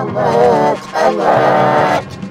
alert, alert.